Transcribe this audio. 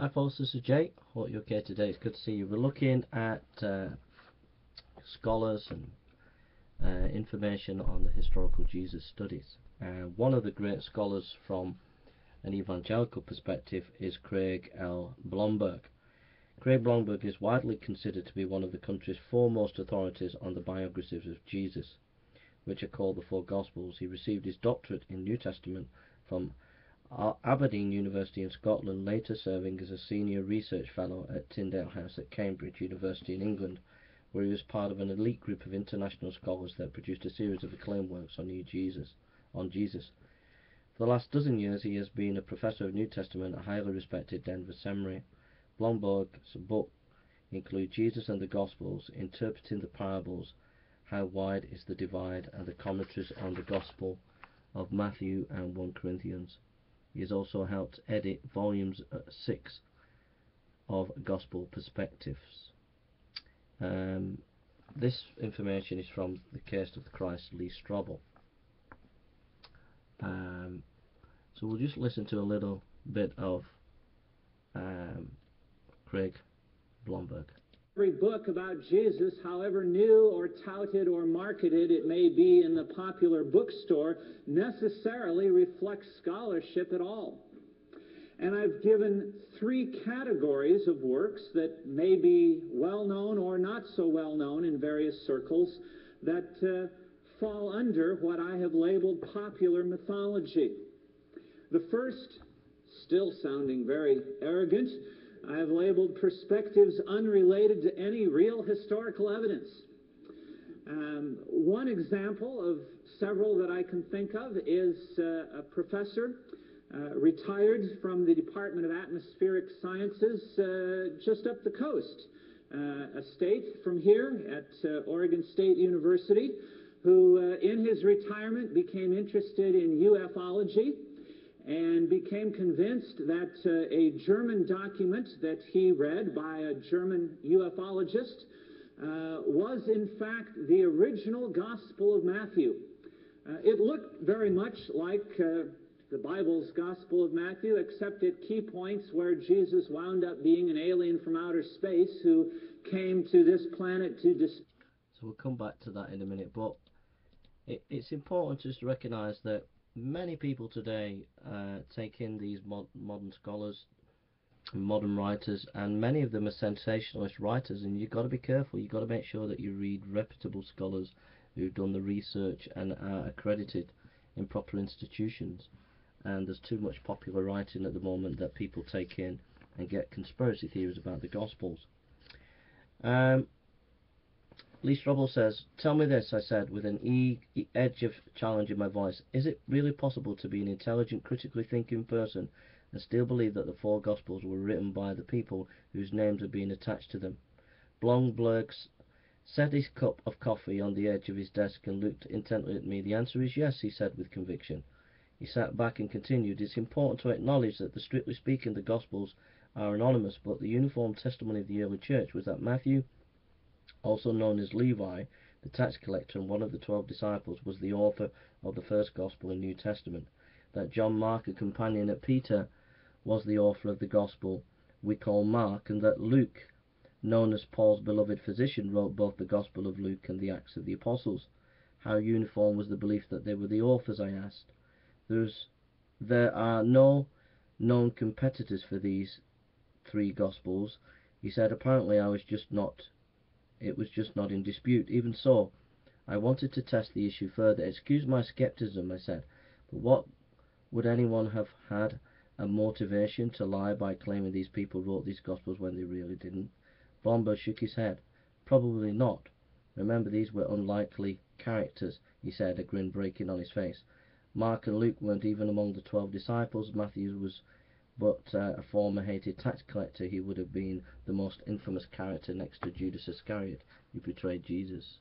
Hi folks, this is Jay. Hope you're okay today. It's good to see you. We're looking at uh, scholars and uh, information on the historical Jesus studies. Uh, one of the great scholars from an evangelical perspective is Craig L. Blomberg. Craig Blomberg is widely considered to be one of the country's foremost authorities on the biographies of Jesus, which are called the Four Gospels. He received his doctorate in New Testament from Aberdeen University in Scotland, later serving as a senior research fellow at Tyndale House at Cambridge University in England, where he was part of an elite group of international scholars that produced a series of acclaimed works on New Jesus. On Jesus. For the last dozen years, he has been a professor of New Testament at highly respected Denver Seminary. Blomberg's books include Jesus and the Gospels, Interpreting the Parables, How Wide is the Divide, and the commentaries on the Gospel of Matthew and 1 Corinthians. He has also helped edit volumes 6 of Gospel Perspectives. Um, this information is from the Case of the Christ, Lee Strobel. Um, so we'll just listen to a little bit of um, Craig Blomberg. Every book about Jesus, however new or touted or marketed it may be in the popular bookstore, necessarily reflects scholarship at all. And I've given three categories of works that may be well known or not so well known in various circles that uh, fall under what I have labeled popular mythology. The first, still sounding very arrogant, I have labeled perspectives unrelated to any real historical evidence. Um, one example of several that I can think of is uh, a professor uh, retired from the Department of Atmospheric Sciences uh, just up the coast, uh, a state from here at uh, Oregon State University, who uh, in his retirement became interested in ufology and became convinced that uh, a German document that he read by a German ufologist uh, was in fact the original Gospel of Matthew. Uh, it looked very much like the Bible's Gospel of Matthew, except at key points where Jesus wound up being an alien from outer space who came to this planet to. Dis- so we'll come back to that in a minute, but it, it's important just to recognize that many people today uh, take in these mod modern scholars, modern writers, and many of them are sensationalist writers. And you've got to be careful. You've got to make sure that you read reputable scholars who've done the research and are accredited in proper institutions. And there's too much popular writing at the moment that people take in and get conspiracy theories about the Gospels. Um, Lee Strobel says, Tell me this, I said, with an e, e edge of challenge in my voice. Is it really possible to be an intelligent, critically thinking person and still believe that the four Gospels were written by the people whose names have been attached to them? Blong Blomberg set his cup of coffee on the edge of his desk and looked intently at me. The answer is yes, he said with conviction. He sat back and continued, It's important to acknowledge that, the, strictly speaking, the Gospels are anonymous, but the uniform testimony of the early church was that Matthew, also known as Levi, the tax collector and one of the twelve disciples, was the author of the first Gospel and New Testament. That John Mark, a companion of Peter, was the author of the Gospel we call Mark, and that Luke, known as Paul's beloved physician, wrote both the Gospel of Luke and the Acts of the Apostles. How uniform was the belief that they were the authors, I asked. There's, there are no known competitors for these three Gospels. He said, apparently I was just not it was just not in dispute. Even so, I wanted to test the issue further. Excuse my skepticism, I said, but what would anyone have had a motivation to lie by claiming these people wrote these Gospels when they really didn't? Blomberg shook his head. Probably not. Remember, these were unlikely characters, he said, a grin breaking on his face. Mark and Luke weren't even among the twelve disciples. Matthew was but uh, a former hated tax collector, he would have been the most infamous character next to Judas Iscariot, who betrayed Jesus.